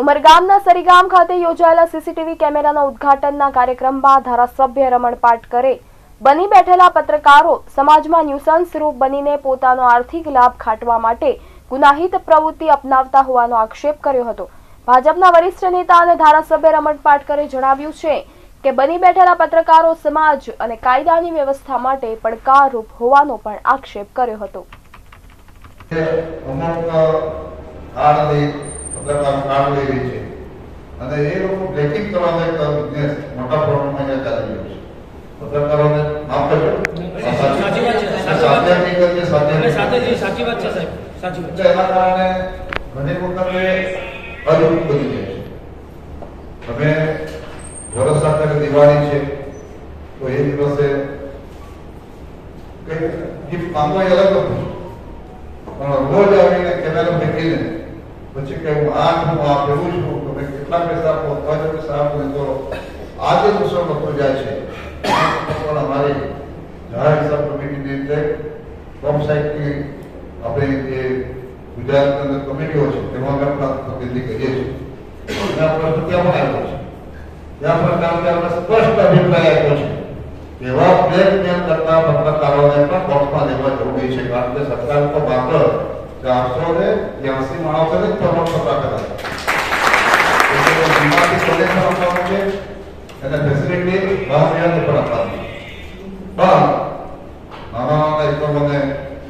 ઉમરગામના સરીગામ ખાતે યોજાયેલા સીસીટીવી કેમેરાના ઉદ્ઘાટનના કાર્યક્રમમાં ધારાસભ્ય રમણ પાટકરે બની બેઠેલા પત્રકારો સમાજમાં ન્યુસન્સ રૂપ બનીને પોતાનો આર્થિક લાભ ખાટવા માટે ગુનાહિત પ્રવૃત્તિ અપનાવતા હોવાનો આક્ષેપ કર્યો હતો. ભાજપના વરિષ્ઠ નેતા અને ધારાસભ્ય રમણ પાટકરે જણાવ્યું છે કે બની બેઠેલા પત્રકારો સમાજ અને કાયદાની વ્યવસ્થા માટે પડકારરૂપ હોવાનો પણ આક્ષેપ કર્યો હતો. કે કામ લઈ રહી છે. અને એ લોકો બ્રેકિંગ કરવાનો એક બિઝનેસ મોટા પ્રમાણમાં અહીંયા ચાલી રહ્યો છે. પત્રકારોને માફ કરજો. સાચી વાત છે. સાચી નહીં છે. સાચી. જ સાચી વાત છે. સાહેબ. સાચી વાત છે. એના કારણે ઘણી વખતે અદભુત બની જાય છે. તમે વરસ સાથે દિવાળી છે તો એ દિવસે કંઈક ગિફ્ટ માંગો એ અલગ હતું પણ રોજ આવીને કેમેરો ફેંકીને પછી કે હું આ છું આ પેલું છું તમે કેટલા પૈસા આપો, પાંચ પૈસા આપો તો આજે જે વધતો જાય છે. પણ અમારી જાહેર હિસાબ કમિટીની રીતે પંપ સાઇટની આપણે જે ગુજરાતની અંદર કમિટીઓ છે, તેમાં અમે આપણા પ્રતિનિધિ કરીએ છીએ. અને આ પ્રશ્ન ત્યાં પણ આવ્યો છે. ત્યાં પણ કામ આપણે સ્પષ્ટ અભિપ્રાય આપ્યો છે. એવા બ્લેકમેલ કરતા પત્રકારોને પણ કોર્ટમાં લેવા જરૂરી છે, કારણ કે સરકાર તો માત્ર ચારસો ને ત્યાસી માણસોને જ પ્રમાણપત્ર આપેલા છે એટલે વીમાથી કલેક્શન આપવાનું છે અને ફેસિલિટી વાહન પણ આપવાની પણ નાના એકમોને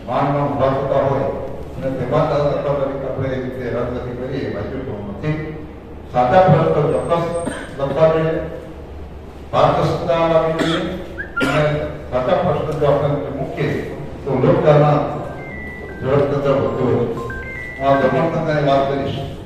માંડ ઊભા થતા હોય અને તેમાં આપણે રીતે હેરાનગતિ કરીએ બાજુ નથી સાચા પ્રશ્નો ચોક્કસ લખવા જોઈએ પારદર્શકતા લાવવી જોઈએ અને સાચા પ્રશ્નો જો આપણે મૂકીએ તો લોકતાના ઝડપ વધુ હોય આ દમણ વાત કરીશ.